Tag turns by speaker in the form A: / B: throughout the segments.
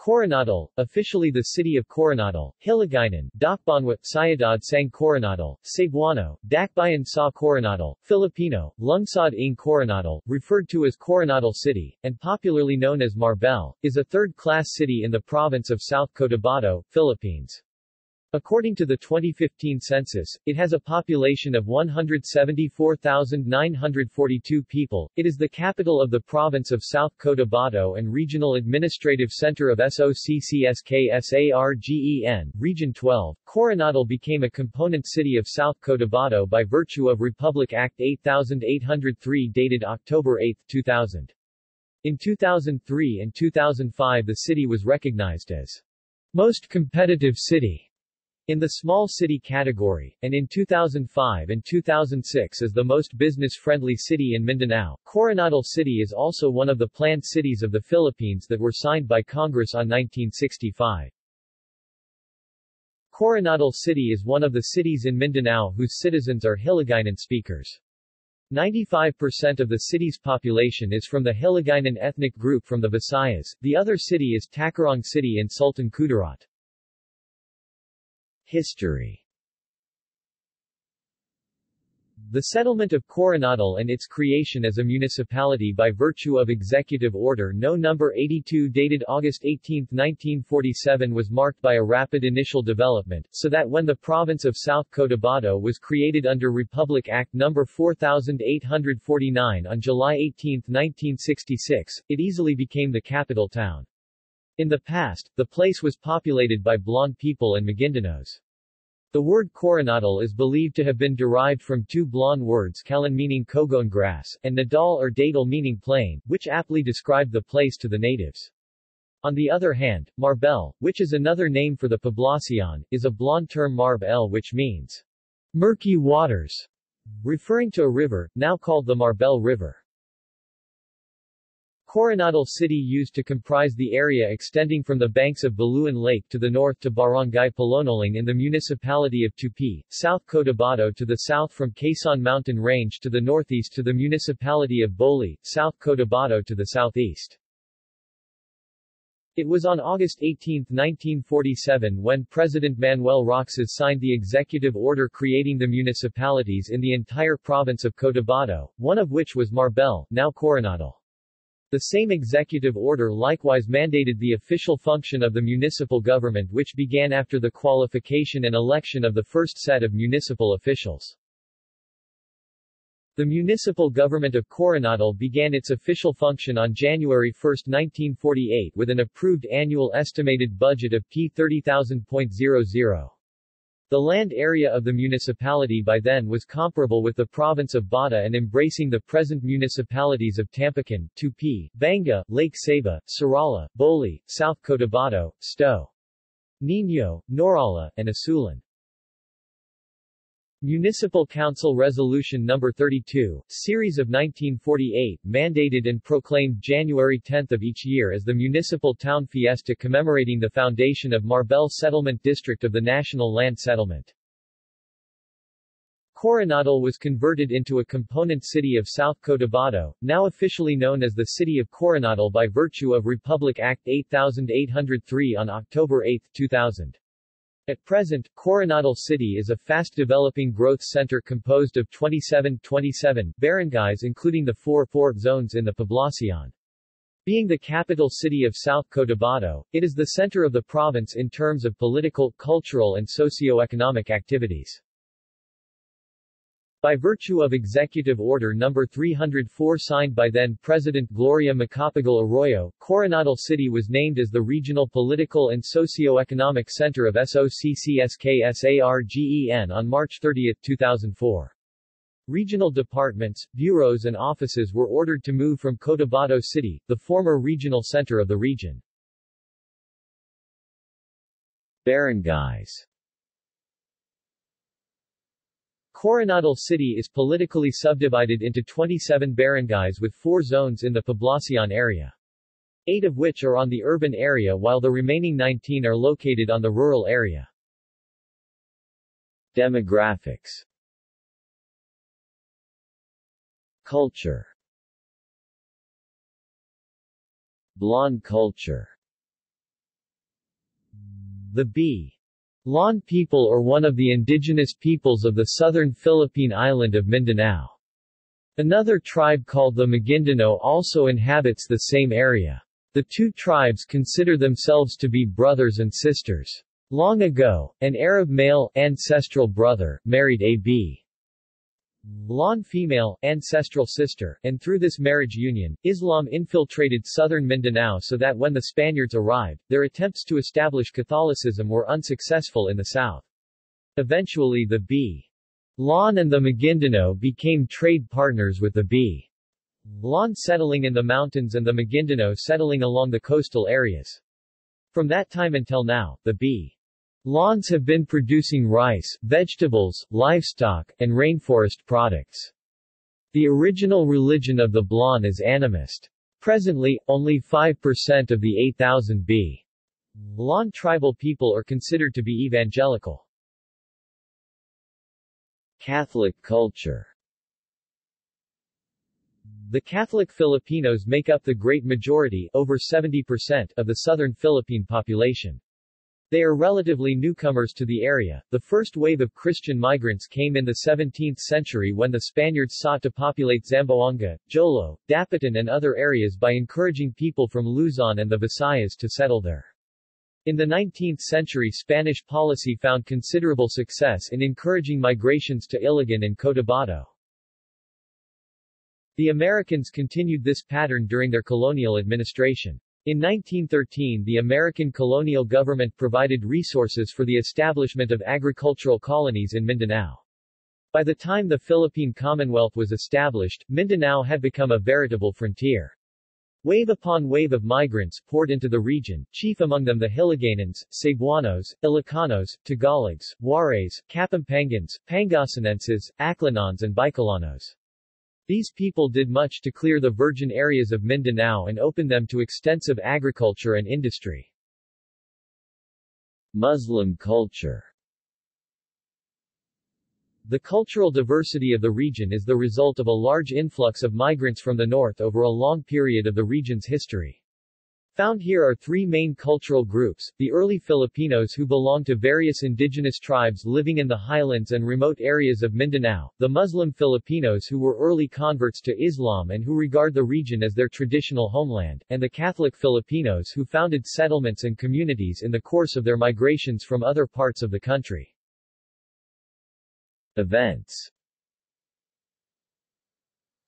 A: Koronadal, officially the city of Koronadal, Hiligaynon, Dakbanwa, Syudad sang Koronadal, Cebuano, Dakbayan sa Koronadal, Filipino, Lungsod ng Koronadal, referred to as Koronadal City, and popularly known as Marbel, is a third-class city in the province of South Cotabato, Philippines. According to the 2015 census, it has a population of 174,942 people. It is the capital of the province of South Cotabato and regional administrative center of SOCCSKSARGEN, Region 12. Koronadal became a component city of South Cotabato by virtue of Republic Act 8803 dated October 8, 2000. In 2003 and 2005 the city was recognized as most competitive city in the small city category, and in 2005 and 2006 as the most business-friendly city in Mindanao, Koronadal City is also one of the planned cities of the Philippines that were signed by Congress on 1965. Koronadal City is one of the cities in Mindanao whose citizens are Hiligaynon speakers. 95% of the city's population is from the Hiligaynon ethnic group from the Visayas, the other city is Tacurong City in Sultan Kudarat. History The settlement of Koronadal and its creation as a municipality by virtue of Executive Order No. 82 dated August 18, 1947 was marked by a rapid initial development, so that when the province of South Cotabato was created under Republic Act No. 4849 on July 18, 1966, it easily became the capital town. In the past, the place was populated by B'laan people and Maguindanos. The word Koronadal is believed to have been derived from two B'laan words Kalan meaning cogon grass, and Nadal or Dadal meaning plain, which aptly described the place to the natives. On the other hand, Marbel, which is another name for the Poblacion, is a B'laan term Marb el which means murky waters, referring to a river, now called the Marbel River. Koronadal City used to comprise the area extending from the banks of Buluan Lake to the north to Barangay Palonoling in the municipality of Tupi, South Cotabato to the south from Quezon Mountain Range to the northeast to the municipality of Boli, South Cotabato to the southeast. It was on August 18, 1947 when President Manuel Roxas signed the executive order creating the municipalities in the entire province of Cotabato, one of which was Marbel, now Koronadal. The same executive order likewise mandated the official function of the municipal government which began after the qualification and election of the first set of municipal officials. The municipal government of Koronadal began its official function on January 1, 1948 with an approved annual estimated budget of P30,000.00. The land area of the municipality by then was comparable with the province of Bata and embracing the present municipalities of Tampakan, Tupi, Banga, Lake Sebu, Surallah, Boli, South Cotabato, Sto. Niño, Norala, and Isulan. Municipal Council Resolution No. 32, Series of 1948, mandated and proclaimed January 10 of each year as the Municipal Town Fiesta commemorating the foundation of Marbel Settlement District of the National Land Settlement. Koronadal was converted into a component city of South Cotabato, now officially known as the City of Koronadal by virtue of Republic Act 8803 on October 8, 2000. At present, Koronadal City is a fast-developing growth center composed of 27 27 barangays including the four four zones in the Poblacion. Being the capital city of South Cotabato, it is the center of the province in terms of political, cultural and socio-economic activities. By virtue of Executive Order No. 304 signed by then-President Gloria Macapagal Arroyo, Koronadal City was named as the regional political and socio-economic center of SOCCSKSARGEN on March 30, 2004. Regional departments, bureaus and offices were ordered to move from Cotabato City, the former regional center of the region. Barangays Koronadal City is politically subdivided into 27 barangays with four zones in the Poblacion area. Eight of which are on the urban area while the remaining 19 are located on the rural area. Demographics Culture B'laan culture The B. Lon people are one of the indigenous peoples of the southern Philippine island of Mindanao. Another tribe called the Maguindanao also inhabits the same area. The two tribes consider themselves to be brothers and sisters. Long ago, an Arab male, ancestral brother, married a B. Lon female, ancestral sister, and through this marriage union, Islam infiltrated southern Mindanao so that when the Spaniards arrived, their attempts to establish Catholicism were unsuccessful in the south. Eventually the B. Lon and the Maguindanao became trade partners with the B. Lon settling in the mountains and the Maguindanao settling along the coastal areas. From that time until now, the B. Lawns have been producing rice, vegetables, livestock, and rainforest products. The original religion of the Blan is animist. Presently, only 5% of the 8,000 B. Lon tribal people are considered to be evangelical. Catholic culture The Catholic Filipinos make up the great majority over 70% of the southern Philippine population. They are relatively newcomers to the area. The first wave of Christian migrants came in the 17th century when the Spaniards sought to populate Zamboanga, Jolo, Dapitan and other areas by encouraging people from Luzon and the Visayas to settle there. In the 19th century Spanish policy found considerable success in encouraging migrations to Iligan and Cotabato. The Americans continued this pattern during their colonial administration. In 1913 the American colonial government provided resources for the establishment of agricultural colonies in Mindanao. By the time the Philippine Commonwealth was established, Mindanao had become a veritable frontier. Wave upon wave of migrants poured into the region, chief among them the Hiligaynons, Cebuanos, Ilocanos, Tagalogs, Waray, Kapampangans, Pangasinenses, Aklanons and Bicolanos. These people did much to clear the virgin areas of Mindanao and open them to extensive agriculture and industry. Muslim culture The cultural diversity of the region is the result of a large influx of migrants from the north over a long period of the region's history. Found here are three main cultural groups, the early Filipinos who belong to various indigenous tribes living in the highlands and remote areas of Mindanao, the Muslim Filipinos who were early converts to Islam and who regard the region as their traditional homeland, and the Catholic Filipinos who founded settlements and communities in the course of their migrations from other parts of the country. Events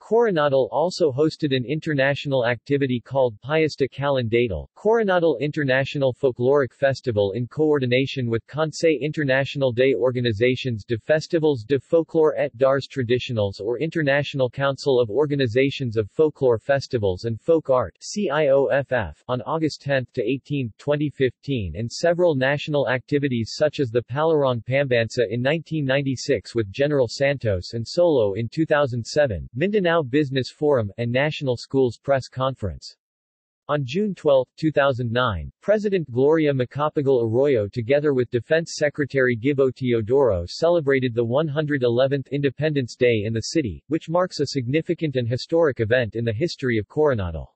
A: Koronadal also hosted an international activity called Fiesta Calendatal, Koronadal International Folkloric Festival in coordination with Conseil International des Organisations de Festivals de Folklore et d'Arts Traditionals or International Council of Organizations of Folklore Festivals and Folk Art CIOFF, on August 10 to 18, 2015 and several national activities such as the Palarong Pambansa in 1996 with General Santos and Solo in 2007, Mindanao Mindanao Business Forum, and National Schools Press Conference. On June 12, 2009, President Gloria Macapagal Arroyo together with Defense Secretary Gibo Teodoro celebrated the 111th Independence Day in the city, which marks a significant and historic event in the history of Koronadal.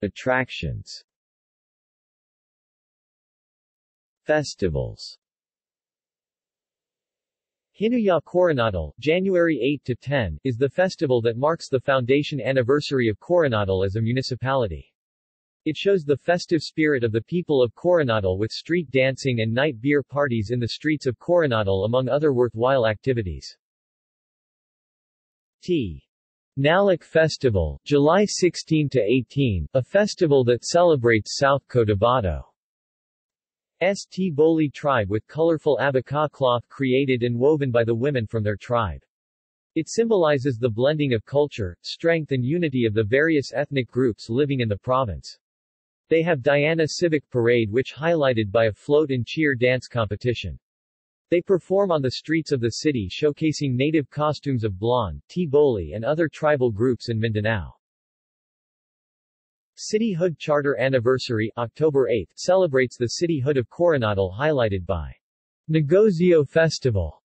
A: Attractions Festivals Hinugyaw Koronadal, January 8 to 10, is the festival that marks the foundation anniversary of Koronadal as a municipality. It shows the festive spirit of the people of Koronadal with street dancing and night beer parties in the streets of Koronadal among other worthwhile activities. T. Nalak Festival, July 16 to 18, a festival that celebrates South Cotabato. St. Boli tribe with colorful abaca cloth created and woven by the women from their tribe. It symbolizes the blending of culture, strength and unity of the various ethnic groups living in the province. They have Diana Civic Parade which highlighted by a float and cheer dance competition. They perform on the streets of the city showcasing native costumes of Blan, T-Boli and other tribal groups in Mindanao. Cityhood Charter Anniversary October 8 celebrates the cityhood of Koronadal highlighted by Negozio Festival,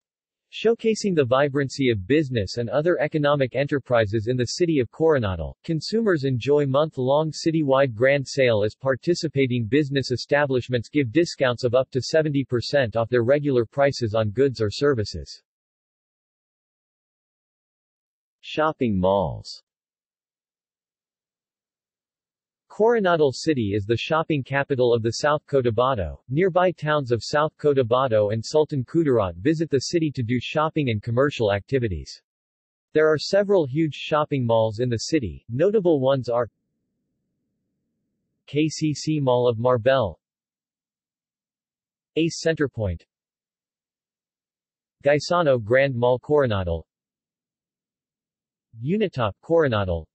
A: Showcasing the vibrancy of business and other economic enterprises in the city of Koronadal, consumers enjoy month-long citywide grand sale as participating business establishments give discounts of up to 70% off their regular prices on goods or services. Shopping malls Koronadal City is the shopping capital of the South Cotabato. Nearby towns of South Cotabato and Sultan Kudarat visit the city to do shopping and commercial activities. There are several huge shopping malls in the city, notable ones are KCC Mall of Marbel Ace Centerpoint Gaisano Grand Mall Koronadal Unitop Koronadal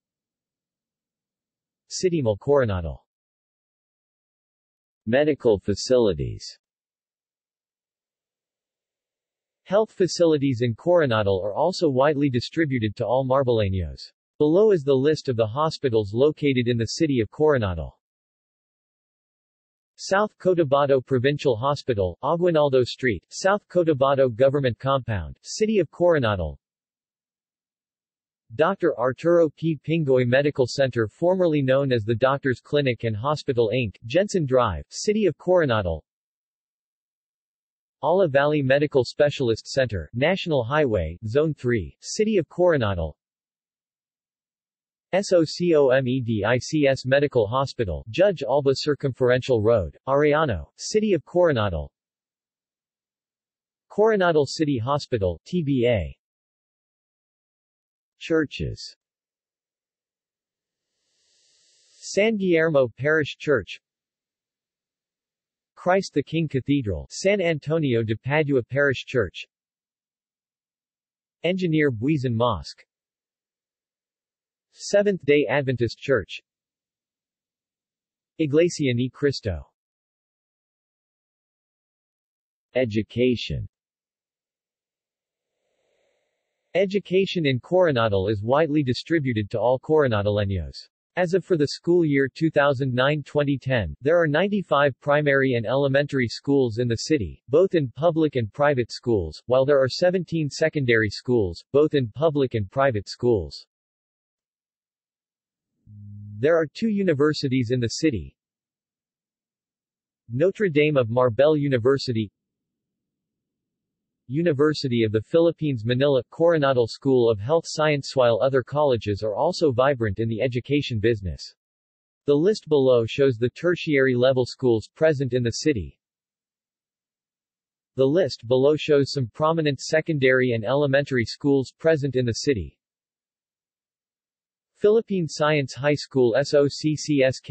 A: City Mall Koronadal Medical facilities Health facilities in Koronadal are also widely distributed to all Marbleños. Below is the list of the hospitals located in the city of Koronadal. South Cotabato Provincial Hospital, Aguinaldo Street, South Cotabato Government Compound, City of Koronadal Dr. Arturo P. Pingoy Medical Center formerly known as the Doctors Clinic and Hospital Inc., Jensen Drive, City of Koronadal Alla Valley Medical Specialist Center, National Highway, Zone 3, City of Koronadal SOCOMEDICS Medical Hospital, Judge Alba Circumferential Road, Arellano, City of Koronadal Koronadal City Hospital, TBA Churches. San Guillermo Parish Church. Christ the King Cathedral, San Antonio de Padua Parish Church. Engineer Buizon Mosque. Seventh-day Adventist Church. Iglesia Ni Cristo. Education Education in Koronadal is widely distributed to all Koronadaleños. As of for the school year 2009-2010, there are 95 primary and elementary schools in the city, both in public and private schools, while there are 17 secondary schools, both in public and private schools. There are two universities in the city. Notre Dame of Marbel University University of the Philippines Manila, Koronadal School of Health Science while other colleges are also vibrant in the education business. The list below shows the tertiary level schools present in the city. The list below shows some prominent secondary and elementary schools present in the city. Philippine Science High School SOCCSKSARGEN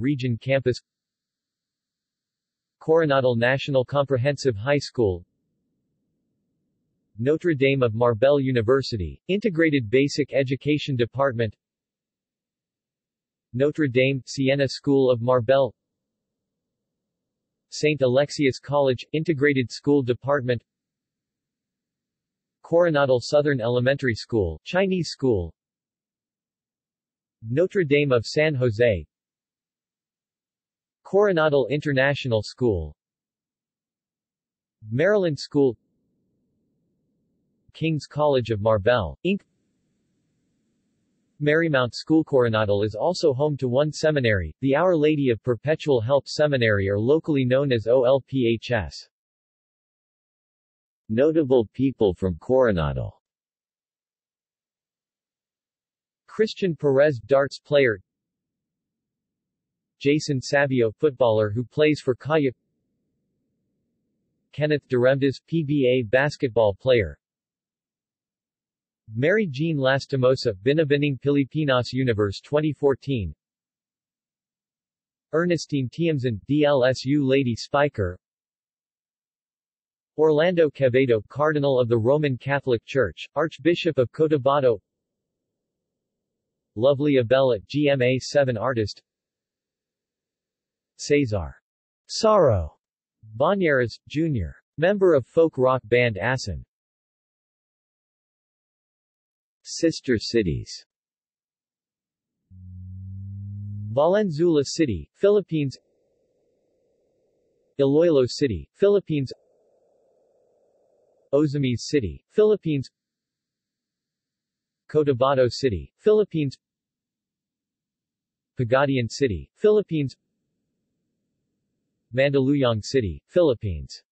A: Region Campus Koronadal National Comprehensive High School Notre Dame of Marbel University, Integrated Basic Education Department Notre Dame, Siena School of Marbel St. Alexius College, Integrated School Department Koronadal Southern Elementary School, Chinese School Notre Dame of San Jose Koronadal International School Maryland School King's College of Marbel, Inc. Marymount School Koronadal is also home to one seminary, the Our Lady of Perpetual Help Seminary or locally known as OLPHS. Notable people from Koronadal Christian Perez darts player Jason Savio footballer who plays for Kaya Kenneth Duremdes PBA basketball player. Mary Jean Lastimosa Binibining Pilipinas Universe 2014 Ernestine Tiamzon DLSU Lady Spiker. Orlando Quevedo Cardinal of the Roman Catholic Church, Archbishop of Cotabato. Lovely Abella GMA 7 artist Cesar. Sorrow Bañares, Jr. Member of folk rock band Asin. Sister cities. Valenzuela City, Philippines. Iloilo City, Philippines. Ozamis City, Philippines. Cotabato City, Philippines. Pagadian City, Philippines Mandaluyong City, Philippines.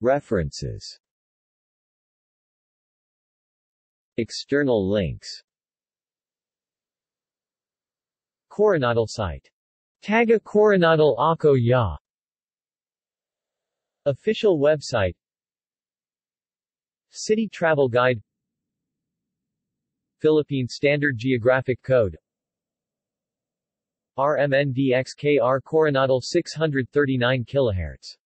A: References. External links. Koronadal site. Taga Koronadal Ako Ya. Official website. City Travel Guide. Philippine Standard Geographic Code RMNDXKR Koronadal 639 kHz